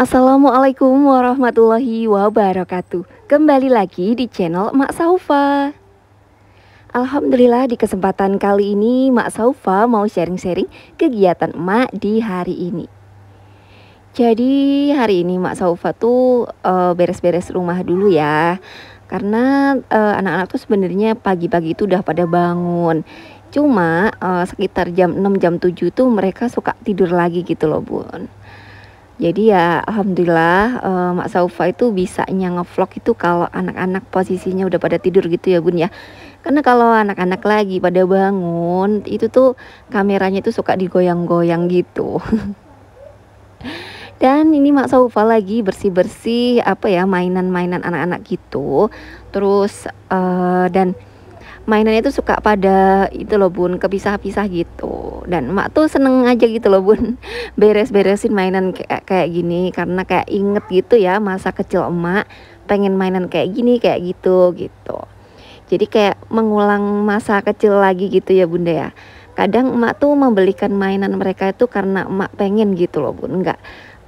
Assalamualaikum warahmatullahi wabarakatuh. Kembali lagi di channel Mak Saufa. Alhamdulillah di kesempatan kali ini Mak Saufa mau sharing-sharing kegiatan Mak di hari ini. Jadi hari ini Mak Saufa tuh eh, beres-beres uh, rumah dulu ya. Karena eh, anak-anak uh, tuh sebenarnya pagi-pagi itu udah pada bangun. Cuma uh, sekitar jam 6 jam 7 tuh mereka suka tidur lagi gitu loh bun jadi ya alhamdulillah uh, Mak Saufa itu bisanya ngevlog itu kalau anak-anak posisinya udah pada tidur gitu ya bun ya. Karena kalau anak-anak lagi pada bangun itu tuh kameranya itu suka digoyang-goyang gitu. Dan ini Mak Saufa lagi bersih-bersih apa ya mainan-mainan anak-anak gitu. Terus uh, dan mainannya itu suka pada itu loh bun kepisah-pisah gitu dan emak tuh seneng aja gitu loh bun. Beres-beresin mainan kayak kayak gini. Karena kayak inget gitu ya masa kecil emak pengen mainan kayak gini kayak gitu gitu. Jadi kayak mengulang masa kecil lagi gitu ya bunda ya. Kadang emak tuh membelikan mainan mereka itu karena emak pengen gitu loh bun. Enggak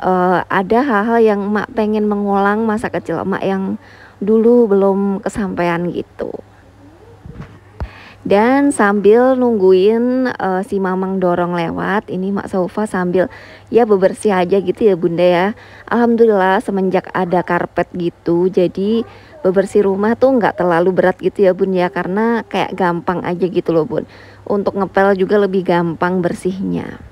uh, ada hal-hal yang emak pengen mengulang masa kecil emak yang dulu belum kesampaian gitu dan sambil nungguin uh, si mamang dorong lewat ini mak sofa sambil ya bebersih aja gitu ya bunda ya. Alhamdulillah semenjak ada karpet gitu jadi bebersih rumah tuh nggak terlalu berat gitu ya bun ya. Karena kayak gampang aja gitu loh bun. Untuk ngepel juga lebih gampang bersihnya.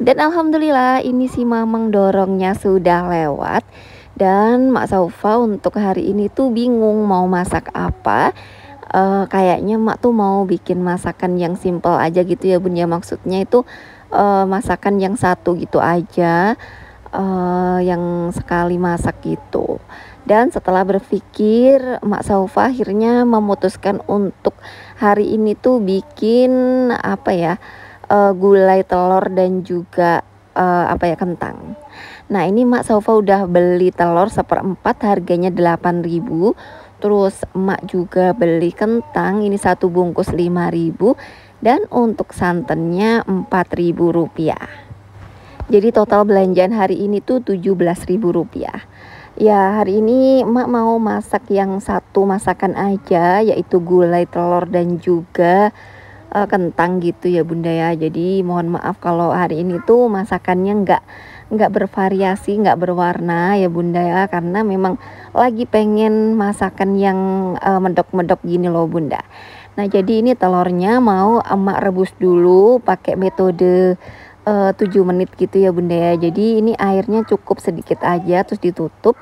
Dan alhamdulillah ini si mamang dorongnya sudah lewat. Dan mak Saufa untuk hari ini tuh bingung mau masak apa uh, kayaknya mak tuh mau bikin masakan yang simple aja gitu ya bun ya. Maksudnya itu uh, masakan yang satu gitu aja uh, yang sekali masak gitu. Dan setelah berpikir Mak Saufa akhirnya memutuskan untuk hari ini tuh bikin apa ya uh, gulai telur dan juga uh, apa ya kentang. Nah ini Mak Saufa udah beli telur seperempat harganya 8000 Terus emak juga beli kentang ini satu bungkus 5000 dan untuk santannya 4000 rupiah. Jadi total belanjaan hari ini tuh 17.000 rupiah. Ya hari ini emak mau masak yang satu masakan aja yaitu gulai telur dan juga uh, kentang gitu ya bunda ya. Jadi mohon maaf kalau hari ini tuh masakannya enggak nggak bervariasi nggak berwarna ya bunda ya. Karena memang lagi pengen masakan yang uh, medok-medok gini loh bunda. Nah jadi ini telurnya mau emak rebus dulu pakai metode uh, 7 menit gitu ya bunda ya. Jadi ini airnya cukup sedikit aja terus ditutup.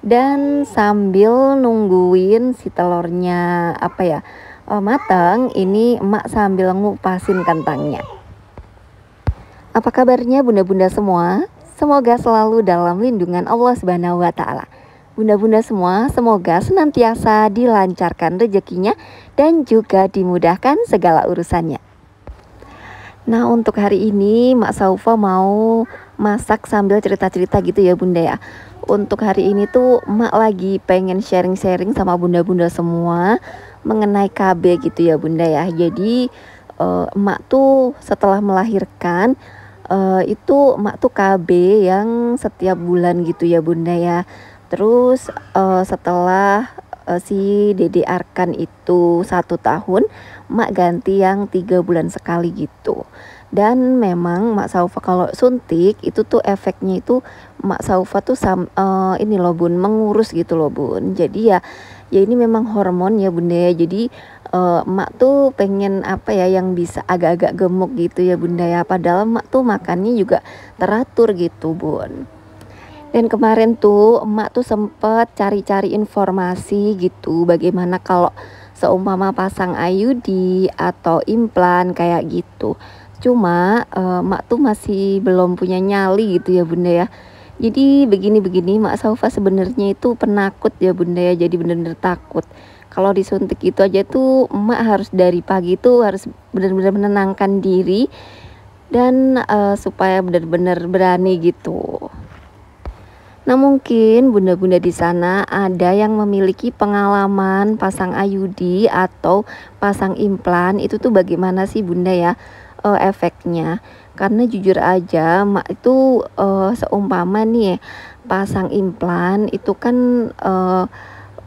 Dan sambil nungguin si telurnya apa ya uh, matang ini emak sambil ngupasin kentangnya apa kabarnya bunda-bunda semua? Semoga selalu dalam lindungan Allah Subhanahu wa taala. Bunda-bunda semua, semoga senantiasa dilancarkan rezekinya dan juga dimudahkan segala urusannya. Nah, untuk hari ini Mak Saufa mau masak sambil cerita-cerita gitu ya Bunda ya. Untuk hari ini tuh Mak lagi pengen sharing-sharing sama bunda-bunda semua mengenai KB gitu ya Bunda ya. Jadi uh, Mak tuh setelah melahirkan uh, itu emak tuh KB yang setiap bulan gitu ya bunda ya terus uh, setelah si Dede Arkan itu satu tahun emak ganti yang tiga bulan sekali gitu dan memang Mak Saufa kalau suntik itu tuh efeknya itu Mak Saufa tuh sam, uh, ini loh bun mengurus gitu loh bun. Jadi ya ya ini memang hormon ya bunda ya. Jadi uh, emak tuh pengen apa ya yang bisa agak-agak gemuk gitu ya bunda ya. Padahal emak tuh makannya juga teratur gitu bun. Dan kemarin tuh emak tuh sempet cari-cari informasi gitu bagaimana kalau seumpama pasang IUD atau implan kayak gitu cuma uh, emak tuh masih belum punya nyali gitu ya bunda ya. Jadi begini-begini mak Saufa sebenarnya itu penakut ya bunda ya. Jadi bener-bener takut. Kalau disuntik itu aja tuh emak harus dari pagi tuh harus benar-benar menenangkan diri dan uh, supaya benar-benar berani gitu. Nah mungkin bunda-bunda di sana ada yang memiliki pengalaman pasang IUD atau pasang implan itu tuh bagaimana sih bunda ya uh, efeknya? karena jujur aja mak itu uh, seumpama nih ya, pasang implan itu kan uh,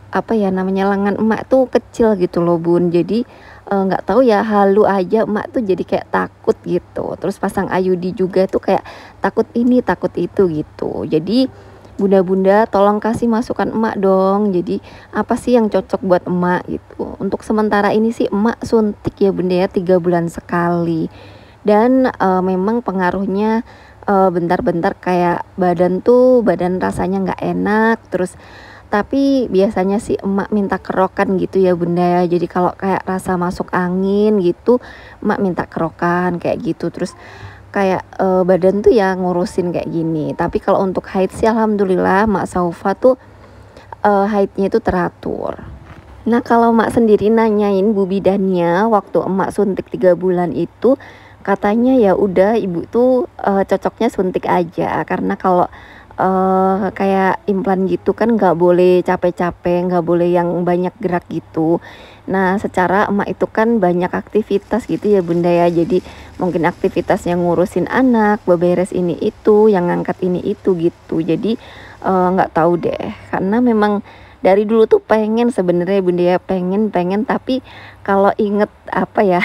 apa ya namanya lengan emak tuh kecil gitu loh bun. Jadi nggak uh, tahu ya halu aja emak tuh jadi kayak takut gitu. Terus pasang ayudi juga tuh kayak takut ini takut itu gitu. Jadi bunda-bunda tolong kasih masukan emak dong. Jadi apa sih yang cocok buat emak gitu? Untuk sementara ini sih emak suntik ya bunda ya tiga bulan sekali. Dan uh, memang pengaruhnya bentar bentar-bentar kayak badan tuh badan rasanya nggak enak terus tapi biasanya sih emak minta kerokan gitu ya bunda ya. Jadi kalau kayak rasa masuk angin gitu emak minta kerokan kayak gitu. Terus kayak uh, badan tuh ya ngurusin kayak gini. Tapi kalau untuk haid sih alhamdulillah mak Saufa tuh uh, haidnya itu teratur. Nah kalau mak sendiri nanyain bu bidannya waktu emak suntik tiga bulan itu katanya ya udah ibu tuh uh, cocoknya suntik aja. Karena kalau uh, kayak implan gitu kan nggak boleh capek-capek nggak boleh yang banyak gerak gitu nah secara emak itu kan banyak aktivitas gitu ya bunda ya. Jadi mungkin aktivitas yang ngurusin anak beberes ini itu yang ngangkat ini itu gitu. Jadi eh, nggak uh, tahu deh. Karena memang dari dulu tuh pengen sebenarnya bunda ya. Pengen pengen. Tapi kalau inget apa ya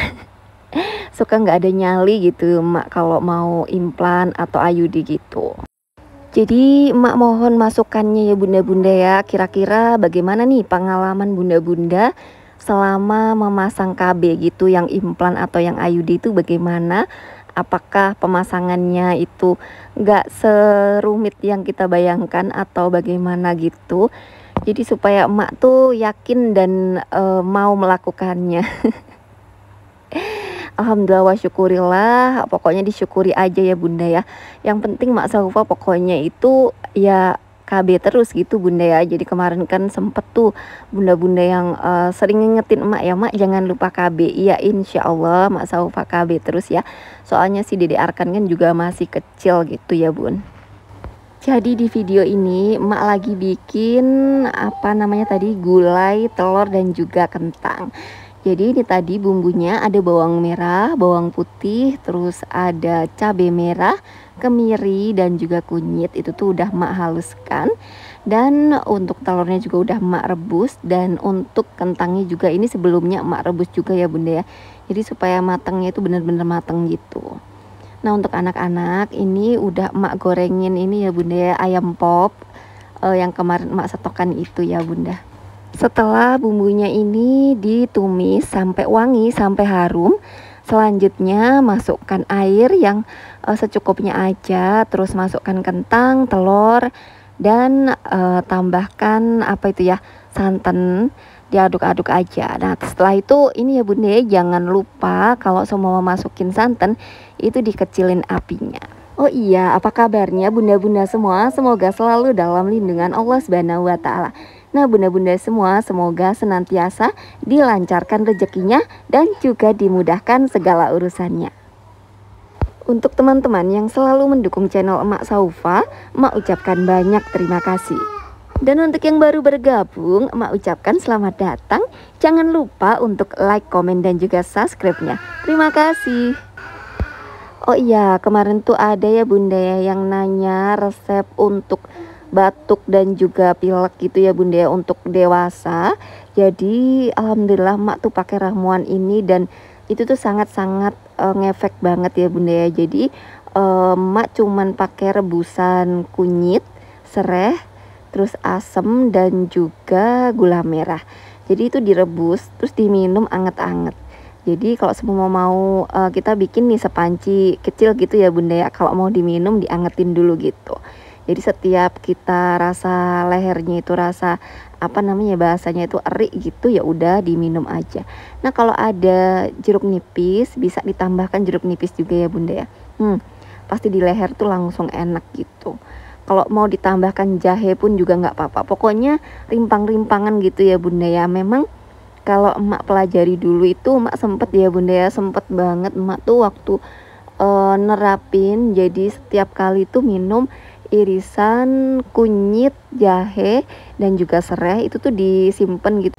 suka nggak ada nyali gitu mak kalau mau implan atau ayudi gitu. Jadi emak mohon masukannya ya bunda-bunda ya. Kira-kira bagaimana nih pengalaman bunda-bunda Selama memasang KB gitu yang implan atau yang IUD itu bagaimana? Apakah pemasangannya itu gak serumit yang kita bayangkan atau bagaimana gitu? Jadi supaya emak tuh yakin dan e, mau melakukannya. Alhamdulillah wa syukurillah pokoknya disyukuri aja ya bunda ya. Yang penting mak Saufa pokoknya itu ya KB terus gitu bunda ya. Jadi kemarin kan sempet tuh bunda-bunda yang uh, sering ngingetin emak ya mak jangan lupa KB iya insya Allah mak Saufa KB terus ya. Soalnya si dede Arkan kan juga masih kecil gitu ya bun. Jadi di video ini emak lagi bikin apa namanya tadi gulai telur dan juga kentang. Jadi ini tadi bumbunya ada bawang merah, bawang putih, terus ada cabai merah, kemiri dan juga kunyit. Itu tuh udah mak haluskan. Dan untuk telurnya juga udah mak rebus dan untuk kentangnya juga ini sebelumnya mak rebus juga ya Bunda ya. Jadi supaya matangnya itu benar-benar matang gitu. Nah, untuk anak-anak ini udah mak gorengin ini ya Bunda ya ayam pop uh, yang kemarin mak setokan itu ya Bunda. Setelah bumbunya ini ditumis sampai wangi, sampai harum, selanjutnya masukkan air yang uh, secukupnya aja, terus masukkan kentang, telur, dan uh, tambahkan apa itu ya santan diaduk-aduk aja. Nah setelah itu ini ya bunda jangan lupa kalau semua masukin santan itu dikecilin apinya. Oh iya, apa kabarnya bunda-bunda semua? Semoga selalu dalam lindungan Allah Subhanahu wa taala. Nah bunda-bunda semua semoga senantiasa dilancarkan rezekinya dan juga dimudahkan segala urusannya. Untuk teman-teman yang selalu mendukung channel Emak Saufa, Emak ucapkan banyak terima kasih. Dan untuk yang baru bergabung, Emak ucapkan selamat datang. Jangan lupa untuk like, komen, dan juga subscribe-nya. Terima kasih. Oh iya, kemarin tuh ada ya bunda ya yang nanya resep untuk batuk dan juga pilek gitu ya bunda ya untuk dewasa jadi alhamdulillah mak tuh pakai ramuan ini dan itu tuh sangat-sangat uh, ngefek banget ya bunda ya. Jadi uh, mak cuman pakai rebusan kunyit sereh terus asem dan juga gula merah. Jadi itu direbus terus diminum anget-anget. Jadi kalau semua mau uh, kita bikin nih sepanci kecil gitu ya bunda ya. Kalau mau diminum diangetin dulu gitu. Jadi setiap kita rasa lehernya itu rasa apa namanya bahasanya itu eri gitu ya udah diminum aja. Nah kalau ada jeruk nipis bisa ditambahkan jeruk nipis juga ya bunda ya. Hmm, pasti di leher tuh langsung enak gitu. Kalau mau ditambahkan jahe pun juga nggak apa-apa. Pokoknya rimpang-rimpangan gitu ya bunda ya. Memang kalau emak pelajari dulu itu emak sempet ya bunda ya. Sempet banget. Emak tuh waktu uh, nerapin jadi setiap kali tuh minum irisan kunyit, jahe dan juga serai itu tuh disimpan gitu.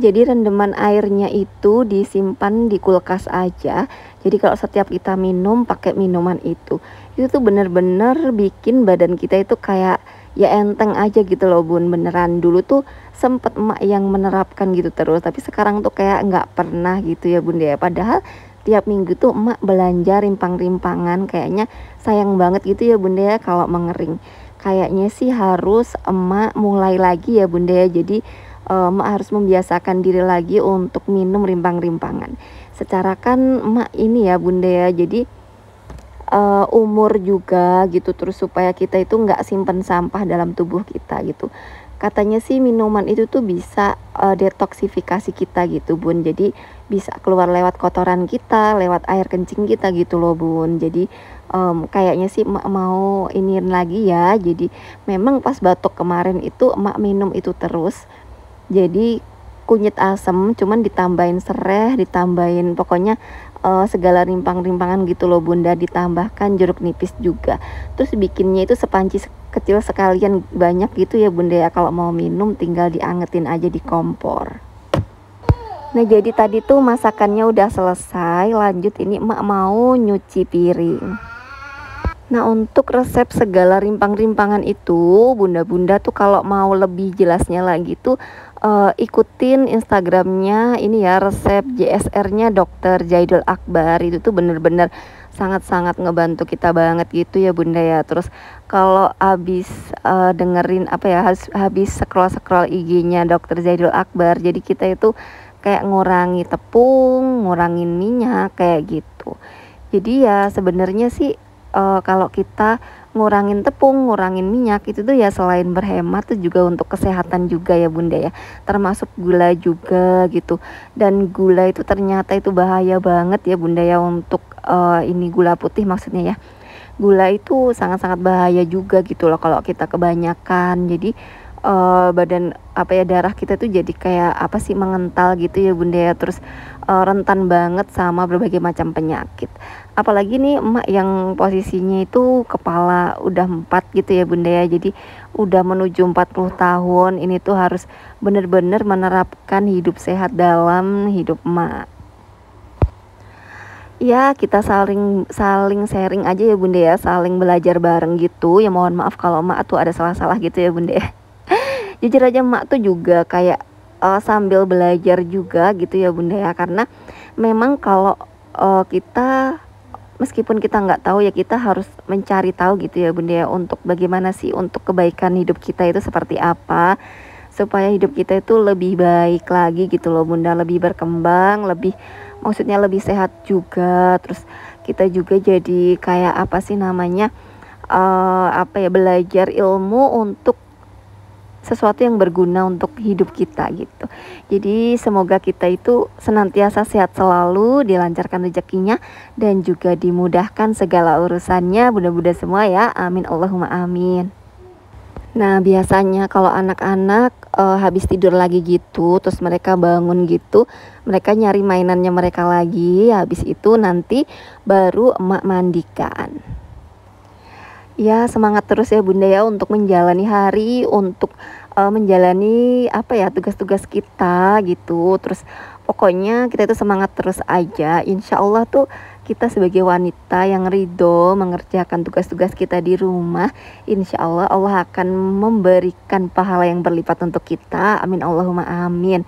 Jadi rendeman airnya itu disimpan di kulkas aja. Jadi kalau setiap kita minum pakai minuman itu, itu tuh bener-bener bikin badan kita itu kayak ya enteng aja gitu loh bun. Beneran. Dulu tuh sempet emak yang menerapkan gitu terus. Tapi sekarang tuh kayak nggak pernah gitu ya bunda ya. Padahal tiap minggu tuh emak belanja rimpang-rimpangan. Kayaknya sayang banget gitu ya bunda ya kalau mengering. Kayaknya sih harus emak mulai lagi ya bunda ya. Jadi emak harus membiasakan diri lagi untuk minum rimpang-rimpangan secara kan emak ini ya bunda ya. Jadi uh, umur juga gitu terus supaya kita itu nggak simpen sampah dalam tubuh kita gitu. Katanya sih minuman itu tuh bisa uh, detoksifikasi kita gitu bun. Jadi bisa keluar lewat kotoran kita lewat air kencing kita gitu loh bun. Jadi um, kayaknya sih emak mau iniin lagi ya. Jadi memang pas batuk kemarin itu emak minum itu terus. Jadi kunyit asem cuman ditambahin sereh ditambahin pokoknya uh, segala rimpang-rimpangan gitu loh bunda. Ditambahkan jeruk nipis juga. Terus bikinnya itu sepanci kecil sekalian banyak gitu ya bunda ya. Kalau mau minum tinggal diangetin aja di kompor. Nah jadi tadi tuh masakannya udah selesai. Lanjut ini emak mau nyuci piring Nah untuk resep segala rimpang-rimpangan itu bunda-bunda tuh kalau mau lebih jelasnya lagi tuh uh, ikutin Instagramnya ini ya resep JSR-nya Dokter Jaidul Akbar. Itu tuh bener-bener sangat-sangat ngebantu kita banget gitu ya bunda ya. Terus kalau habis uh, dengerin apa ya habis scroll scroll IG-nya Dokter Zaidul Akbar jadi kita itu kayak ngurangi tepung ngurangin minyak kayak gitu. Jadi ya sebenarnya sih uh, kalau kita ngurangin tepung, ngurangin minyak itu tuh ya selain berhemat tuh juga untuk kesehatan juga ya Bunda ya. Termasuk gula juga gitu. Dan gula itu ternyata itu bahaya banget ya Bunda ya untuk uh, ini gula putih maksudnya ya. Gula itu sangat-sangat bahaya juga gitu loh kalau kita kebanyakan. Jadi uh, badan apa ya darah kita tuh jadi kayak apa sih mengental gitu ya bunda ya. Terus uh, rentan banget sama berbagai macam penyakit. Apalagi nih emak yang posisinya itu kepala udah empat gitu ya bunda ya. Jadi udah menuju 40 tahun ini tuh harus bener-bener menerapkan hidup sehat dalam hidup emak. Ya kita saling saling sharing aja ya bunda ya. Saling belajar bareng gitu. Ya mohon maaf kalau emak tuh ada salah-salah gitu ya bunda ya jujur aja emak tuh juga kayak uh, sambil belajar juga gitu ya bunda ya. Karena memang kalau uh, kita meskipun kita nggak tahu ya kita harus mencari tahu gitu ya bunda ya untuk bagaimana sih untuk kebaikan hidup kita itu seperti apa supaya hidup kita itu lebih baik lagi gitu loh bunda. Lebih berkembang lebih maksudnya lebih sehat juga. Terus kita juga jadi kayak apa sih namanya uh, apa ya belajar ilmu untuk sesuatu yang berguna untuk hidup kita gitu. Jadi semoga kita itu senantiasa sehat selalu, dilancarkan rezekinya dan juga dimudahkan segala urusannya. Bunda-bunda semua ya. Amin Allahumma amin. Nah biasanya kalau anak-anak uh, habis tidur lagi gitu, terus mereka bangun gitu, mereka nyari mainannya mereka lagi. Habis itu nanti baru emak mandikan ya semangat terus ya bunda ya untuk menjalani hari untuk uh, menjalani apa ya tugas-tugas kita gitu. Terus pokoknya kita itu semangat terus aja. Insya Allah tuh kita sebagai wanita yang ridho mengerjakan tugas-tugas kita di rumah insya Allah Allah akan memberikan pahala yang berlipat untuk kita. Amin Allahumma amin